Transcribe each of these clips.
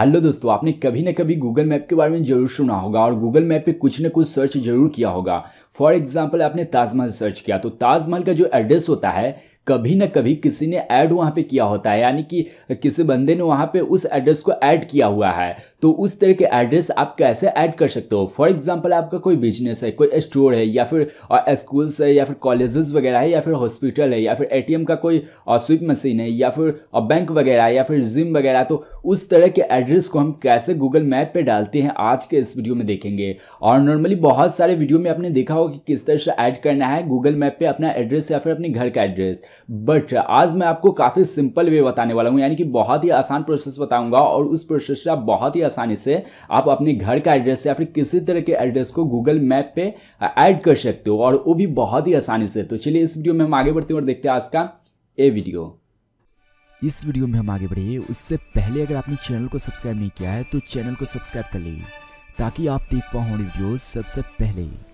Hello दोस्तों, आपने कभी ना कभी गूगल मैप के बारे में ज़रूर सुना होगा और गूगल मैप पे कुछ ना कुछ सर्च ज़रूर किया होगा। फॉर एग्ज़ाम्पल आपने ताजमहल सर्च किया तो ताजमहल का जो एड्रेस होता है कभी ना कभी किसी ने ऐड वहाँ पे किया होता है, यानी कि किसी बंदे ने वहाँ पे उस एड्रेस को ऐड किया हुआ है। तो उस तरह के एड्रेस आप कैसे ऐड कर सकते हो? फॉर एग्जांपल आपका कोई बिज़नेस है, कोई स्टोर है, या फिर स्कूल्स है, या फिर कॉलेजेस वगैरह है, या फिर हॉस्पिटल है, या फिर एटीएम का कोई स्विप मशीन है, या फिर बैंक वगैरह या फिर जिम वगैरह तो उस तरह के एड्रेस को हम कैसे गूगल मैप पे डालते हैं, आज के इस वीडियो में देखेंगे। और नॉर्मली बहुत सारे वीडियो में आपने देखा होगा कि किस तरह से ऐड करना है गूगल मैप पे अपना एड्रेस या फिर अपने घर का एड्रेस बट आज मैं आपको काफ़ी सिंपल वे बताने वाला हूँ, यानी कि बहुत ही आसान प्रोसेस बताऊँगा और उस प्रोसेस से आप बहुत ही आसानी से आप अपने घर का एड्रेस या फिर किसी तरह के एड्रेस को गूगल मैप पे ऐड कर सकते हो और वो भी बहुत ही आसानी से। तो चलिए इस वीडियो में हम आगे बढ़ते हैं और देखते हैं आज का ए वीडियो इस वीडियो में हम आगे बढ़े उससे पहले अगर आपने चैनल को सब्सक्राइब नहीं किया है तो चैनल को सब्सक्राइब कर लीजिए, ताकि आप देख पाओ वीडियो सबसे पहले।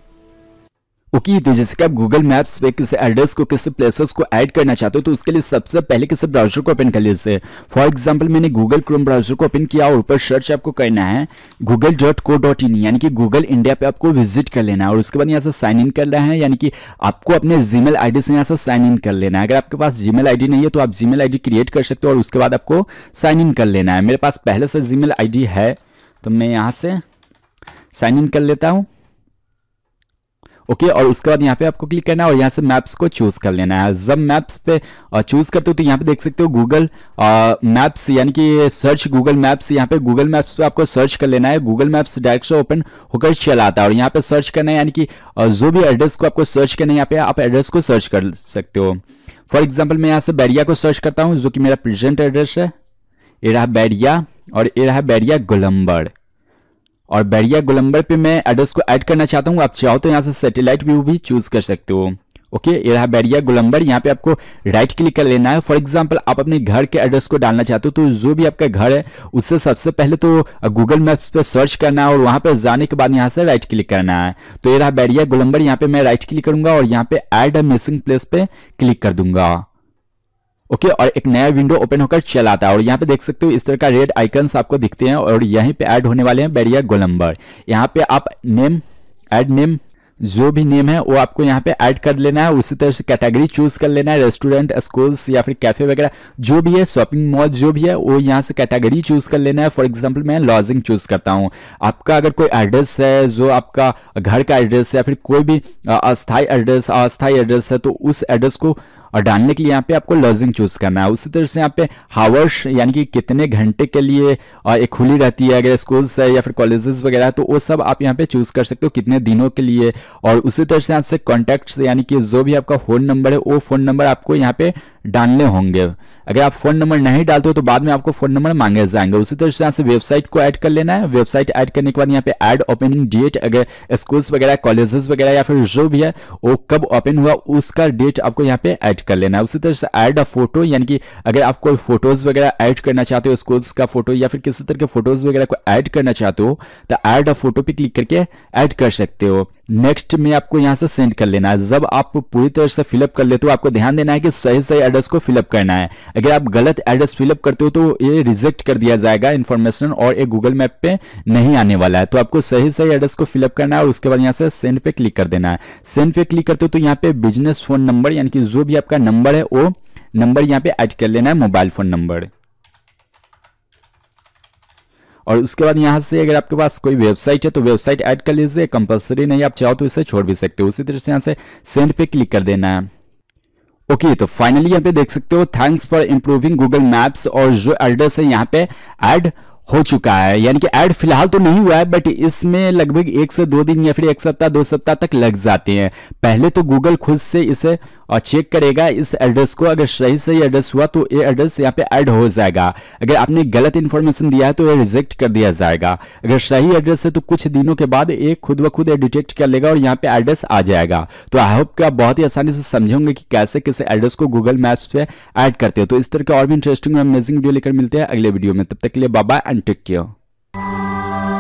ओके okay, तो जैसे कि आप गूगल मैप्स पे किसी एड्रेस को किसी प्लेसेस को ऐड करना चाहते हो तो उसके लिए सबसे पहले किसी ब्राउज़र को ओपन कर लीजिए फॉर एग्जांपल मैंने गूगल क्रोम ब्राउज़र को ओपन किया और ऊपर सर्च आपको करना है Google dot co dot in यानी कि गूगल इंडिया पे आपको विज़िट कर लेना है। और उसके बाद यहाँ से साइन इन करना है यानी कि आपको अपने जीमेल आईडी से यहाँ से साइन इन कर लेना है। अगर आपके पास जीमेल आईडी नहीं है तो आप जीमेल आईडी क्रिएट कर सकते हो और उसके बाद आपको साइन इन कर लेना है। मेरे पास पहले से जीमेल आईडी है तो मैं यहाँ से साइन इन कर लेता हूँ। ओके और उसके बाद यहाँ पे आपको क्लिक करना है और यहाँ से मैप्स को चूज़ कर लेना है। जब मैप्स पे चूज़ करते हो तो यहाँ पे देख सकते हो गूगल मैप्स यानी कि सर्च गूगल मैप्स यहाँ पे गूगल मैप्स पे आपको सर्च कर लेना है। गूगल मैप्स डायरेक्ट से ओपन होकर चला आता है और यहाँ पे सर्च करना है यानी कि जो भी एड्रेस को आपको सर्च करना है, यहाँ पे आप एड्रेस को सर्च कर सकते हो। फॉर एग्ज़ाम्पल मैं यहाँ से बैरिया को सर्च करता हूँ, जो कि मेरा प्रेजेंट एड्रेस है। ये रहा बैरिया और ये रहा बैरिया गोलम्बर और बैरिया गोलंबर पे मैं एड्रेस को ऐड करना चाहता हूँ। आप चाहो तो यहाँ से सैटेलाइट व्यू भी चूज़ कर सकते हो। ओके ये रहा बैरिया गोलंबर। यहाँ पे आपको राइट क्लिक कर लेना है। फॉर एग्जांपल आप अपने घर के एड्रेस को डालना चाहते हो तो जो भी आपका घर है, उससे सबसे पहले तो गूगल मैप्स पे सर्च करना है और वहाँ पे जाने के बाद यहाँ से राइट क्लिक करना है। तो ये रहा बैरिया गोलंबर। यहाँ पे मैं राइट क्लिक करूँगा और यहाँ पे एड अ मिसिंग प्लेस पे क्लिक कर दूँगा। ओके okay, और एक नया विंडो ओपन होकर चल आता है। और यहाँ पे देख सकते हो इस तरह का रेड आइकन्स आपको दिखते हैं और यहीं पे ऐड होने वाले हैं बैरिया गोलंबर यहाँ पे आप नेम ऐड नेम जो भी नेम है वो आपको यहाँ पे ऐड कर लेना है। उसी तरह से कैटेगरी चूज़ कर लेना है। रेस्टोरेंट स्कूल्स या फिर कैफ़े वगैरह जो भी है शॉपिंग मॉल जो भी है वो यहाँ से कैटेगरी चूज़ कर लेना है। फॉर एग्जांपल मैं लॉजिंग चूज़ करता हूँ। आपका अगर कोई एड्रेस है जो आपका घर का एड्रेस है या फिर कोई भी अस्थायी एड्रेस अस्थायी एड्रेस है तो उस एड्रेस को और डालने के लिए यहाँ पे आपको लॉजिंग चूज़ करना है। उसी तरह से यहाँ पे हावर्स यानी कि कितने घंटे के लिए एक खुली रहती है अगर स्कूल्स है या फिर कॉलेजेस वगैरह तो वो सब आप यहाँ पे चूज़ कर सकते हो कितने दिनों के लिए। और उसी तरह से यहाँ से यानी कि जो भी आपका फ़ोन नंबर है, वो फ़ोन नंबर आपको यहाँ पे डालने होंगे। अगर आप फ़ोन नंबर नहीं डालते हो तो बाद में आपको फ़ोन नंबर मांगे जाएँगे। उसी तरह से वेबसाइट को ऐड कर लेना है। वेबसाइट ऐड करने के बाद यहाँ पे ऐड ओपनिंग डेट, अगर स्कूल्स वगैरह, कॉलेजेस वगैरह या फिर जो भी है, वो कब ओपन हुआ, उसका डेट आपको यहाँ पे ऐड कर लेना है। उसी तरह से ऐड अ फ़ोटो, यानी कि अगर आप कोई फ़ोटोज़ वगैरह ऐड करना चाहते हो, स्कूल्स का फ़ोटो या फिर किसी तरह के फ़ोटोज़ वगैरह को ऐड करना चाहते हो तो ऐड अ फ़ोटो पे क्लिक करके ऐड कर सकते हो। नेक्स्ट में आपको यहाँ से सेंड कर लेना है। जब आप पूरी तरह से फिलअप कर लेते हो, आपको ध्यान देना है कि सही सही एड्रेस को फिलअप करना है। अगर आप गलत एड्रेस फिलअप करते हो तो ये रिजेक्ट कर दिया जाएगा इन्फॉर्मेशन और ये गूगल मैप पे नहीं आने वाला है। तो आपको सही सही एड्रेस को फिलअप करना है और उसके बाद यहाँ से सेंड पे क्लिक कर देना है। सेंड पे क्लिक करते हो तो यहाँ पे बिज़नेस फ़ोन नंबर यानी कि जो भी आपका नंबर है, वो नंबर यहाँ पे ऐड कर लेना है मोबाइल फ़ोन नंबर और उसके बाद यहाँ से अगर आपके पास कोई वेबसाइट है तो वेबसाइट ऐड कर लीजिए कंपलसरी नहीं आप चाहो तो इसे छोड़ भी सकते हो। उसी तरह से यहाँ से सेंड पे क्लिक कर देना है। ओके okay, तो फाइनली यहाँ पे देख सकते हो thanks for improving Google Maps और जो एड्रेस है यहाँ पे ऐड हो चुका है। यानी कि ऐड फ़िलहाल तो नहीं हुआ है बट इसमें लगभग एक से दो दिन या फिर एक सप्ताह, दो सप्ताह तक लग जाते हैं। पहले तो गूगल खुद से इसे और चेक करेगा इस एड्रेस को। अगर सही सही एड्रेस हुआ तो ये एड्रेस यहाँ पे ऐड हो जाएगा। अगर आपने गलत इन्फॉर्मेशन दिया है तो ये रिजेक्ट कर दिया जाएगा। अगर सही एड्रेस है तो कुछ दिनों के बाद ये खुद ब खुद डिटेक्ट कर लेगा और यहाँ पे एड्रेस आ जाएगा। तो आई होप कि आप बहुत ही आसानी से समझेंगे कि कैसे किसी एड्रेस को गूगल मैप्स पे ऐड करते हो। तो इस तरह के और भी इंटरेस्टिंग और अमेजिंग वीडियो लेकर मिलते हैं अगले वीडियो में। तब तक के लिए बाबा and take care.